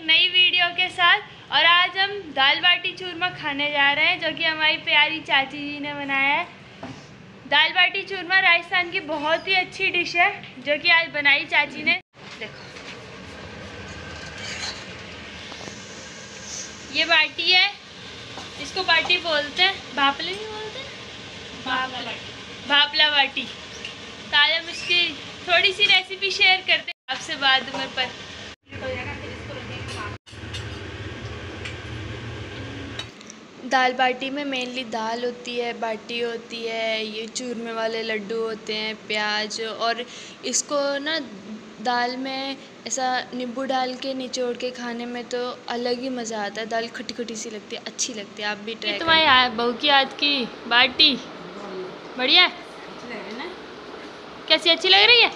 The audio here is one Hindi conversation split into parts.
नई वीडियो के साथ। और आज हम दाल बाटी चूरमा खाने जा रहे हैं जो कि हमारी प्यारी चाची जी ने बनाया है। दाल बाटी चूरमा राजस्थान की बहुत ही अच्छी डिश है जो कि आज बनाई चाची ने। देखो। ये बाटी है इसको बाटी बोलते हैं। भापले नहीं बोलते? भापला बाटी। भापला बाटी। तो आज हम इसकी थोड़ी सी रेसिपी शेयर करते हैं। आपसे बाद उम्र पर दाल बाटी में मेनली दाल होती है बाटी होती है ये चूरमे वाले लड्डू होते हैं प्याज और इसको ना दाल में ऐसा नींबू डाल के निचोड़ के खाने में तो अलग ही मज़ा आता है। दाल खटी खटी सी लगती है अच्छी लगती है आप भी ट्राई तुम्हारी बहू की याद की बाटी। बढ़िया। है ना? कैसी अच्छी लग रही है।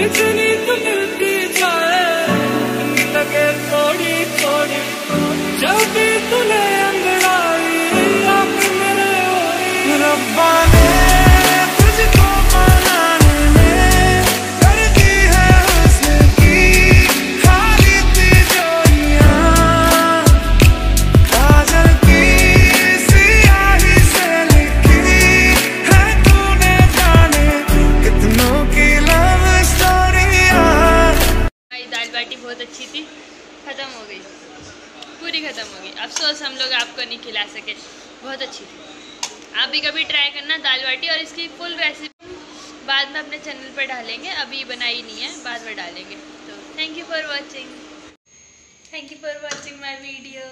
जितनी तू जाए लगे थोड़ी थोड़ी। जब भी तूने मेरे रब्बा पार्टी बहुत अच्छी थी। ख़त्म हो गई। पूरी ख़त्म हो गई। अफसोस हम लोग आपको नहीं खिला सके। बहुत अच्छी थी। आप भी कभी ट्राई करना दाल बाटी और इसकी फुल रेसिपी बाद में अपने चैनल पर डालेंगे। अभी बनाई नहीं है, बाद में डालेंगे। तो thank you for watching thank you for watching my video